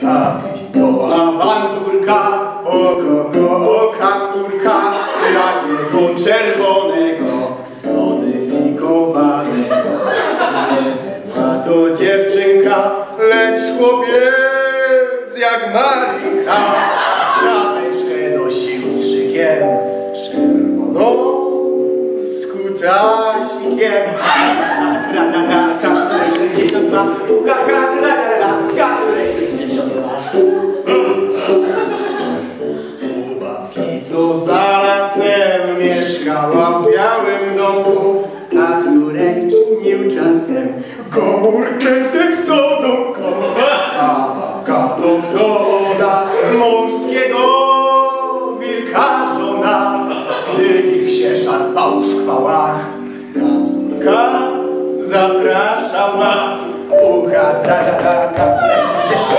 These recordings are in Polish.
Tak, to awanturka, o kogo, o kapturka, z jakiego czerwonego, zmodyfikowanego. Była to dziewczynka, lecz chłopiec jak malinka. Czapeczkę nosił z szykiem, czerwoną z kutasikiem. Tra-la-la, kapturek 62, ugaga, tra-la-la, kapturek 62. czynił czasem komórkę ze sodonką. A babka to kto ona, morskiego wilka żona. Gdy wilk się szarpał w szkwałach, kapturka zapraszała. Ucha, tra, tra, tra, kapturek 60.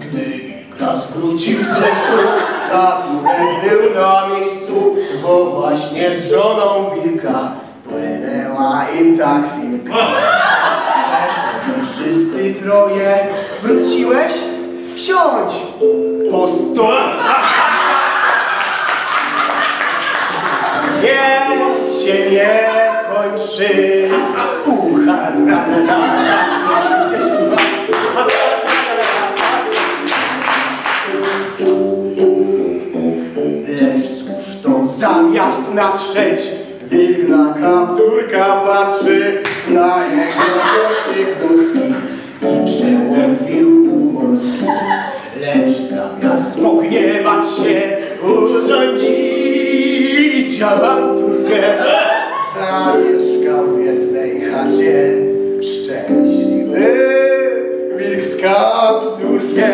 Gdy kras wrócił z lesu, kapturek był na miejscu, bo właśnie z żoną wilka płynęła im ta chwilka. Speszeni wszyscy troje, wróciłeś? Siądź po stole. Nie się nie kończy. Ucha, zamiast natrzeć, wilk na kapturka patrzy, na jego koszyk boski i przełom wilku morski. Lecz zamiast pogniewać się, urządzić awanturkę, zamieszkał w jednej chacie szczęśliwy wilk z kapturkiem.